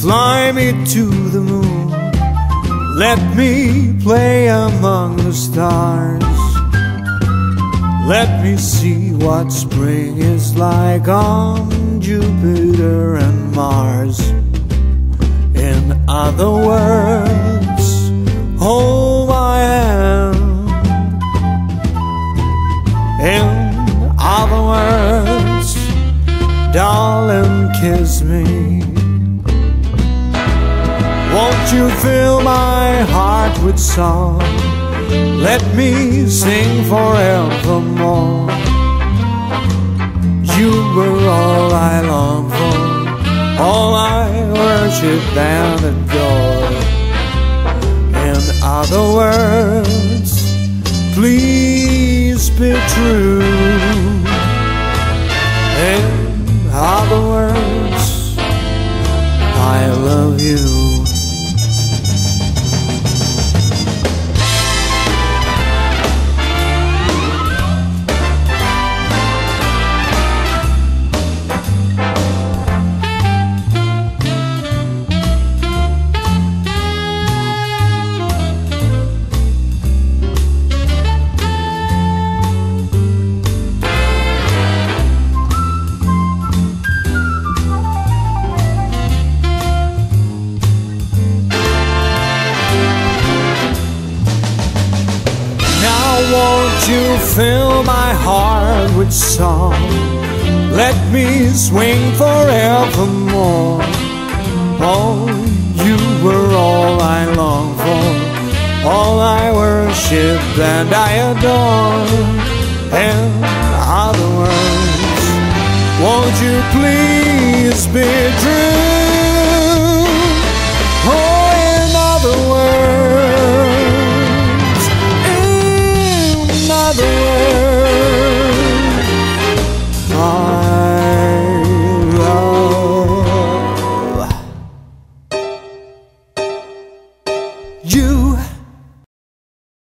Fly me to the moon. Let me play among the stars. Let me see what spring is like on Jupiter and Mars. In other words, hold my hand. In other words, darling, kiss me. You fill my heart with song? Let me sing forevermore. You were all I long for, all I worship and adore. In other words, please be true. In other words, I love you. Won't you fill my heart with song? Let me swing forevermore. Oh, you were all I long for, all I worship and I adore. In other words, won't you please be true? another love you.